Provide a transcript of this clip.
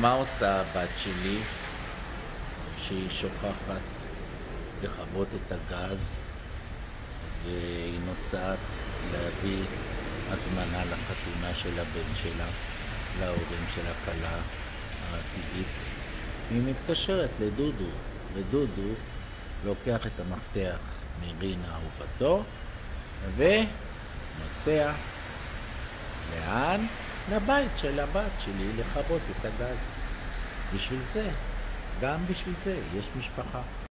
מה עושה הבת שלי כשהיא שוכחת לכבות את הגז והיא נוסעת להביא הזמנה לחתונה של הבן שלה, להורים של הכלה העתידית. היא מתקשרת לדודו, ודודו לוקח את המפתח מרינה אהובתו ונוסע לאן? לבית של הבת שלי לכבות את הגז. בשביל זה, גם בשביל זה, יש משפחה.